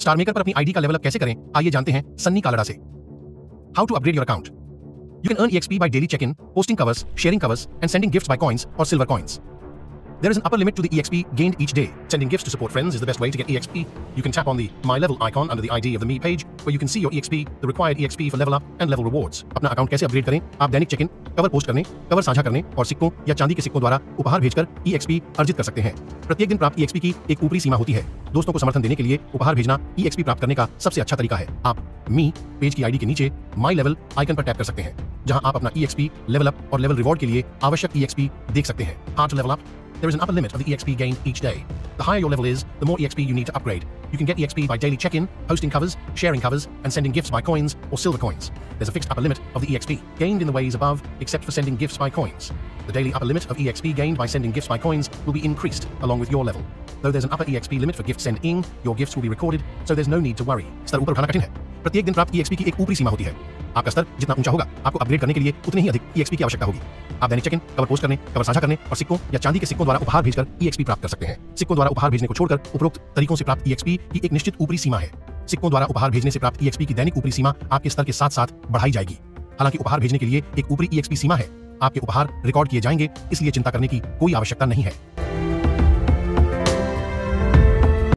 Star maker पर अपनी ID का लेवल कैसे करें? आइए जानते हैं सन्नी कालड़ा से। How to upgrade your account you can earn XP by daily check in posting covers sharing covers and sending gifts buy coins और silver coins There is an upper limit to the EXP gained each day. Sending gifts to support friends is the best way to get EXP. You can tap on the My Level icon under the ID of the Me page, where you can see your EXP, the required EXP for level up and level rewards. अपना account कैसे upgrade करें आप दैनिक check in cover post करने cover साझा करने और सिक्कों या चांदी के सिक्कों द्वारा उपहार भेजकर EXP अर्जित कर सकते हैं प्रत्येक दिन प्राप्त EXP की एक ऊपरी सीमा होती है दोस्तों को समर्थन देने के लिए उपहार भेजना EXP प्राप्त करने का सबसे अच्छा तरीका है आप मी पेज की आईडी के नीचे माई लेवल आइकन पर टैप कर सकते हैं जहाँ आप अपना EXP लेवल अप और लेवल रिवॉर्ड के लिए आवश्यक EXP देख सकते हैं to level up There is an upper limit of the EXP gained each day. The higher your level is, the more EXP you need to upgrade. You can get EXP by daily check-in, posting covers, sharing covers, and sending gifts by coins or silver coins. There's a fixed upper limit of the EXP gained in the ways above, except for sending gifts by coins. The daily upper limit of EXP gained by sending gifts by coins will be increased along with your level. Though there's an upper EXP limit for gift send-in, your gifts will be recorded, so there's no need to worry. प्रत्येक दिन प्राप्त EXP की एक ऊपरी सीमा होती है। आपका स्तर जितना ऊँचा होगा, आपको अपग्रेड करने के लिए उतनी ही अधिक EXP की आवश्यकता होगी। आप दैनिक चेक इन कवर पोस्ट करने कवर साझा करने और सिक्कों या चांदी के सिक्कों द्वारा उपहार भेजकर EXP प्राप्त कर सकते हैं। सिक्कों द्वारा उपहार भेजने को छोड़कर उपरोक्त तरीकों से प्राप्त EXP की एक निश्चित ऊपरी सीमा है। सिक्कों द्वारा उपहार भेजने से प्राप्त EXP की दैनिक ऊपरी सीमा आपके स्तर के साथ साथ बढ़ाई जाएगी। हालाँकि उपहार भेजने के लिए एक ऊपरी EXP सीमा है। आपके उपहार रिकॉर्ड किए जाएँगे, इसलिए चिंता करने की कोई आवश्यकता नहीं है।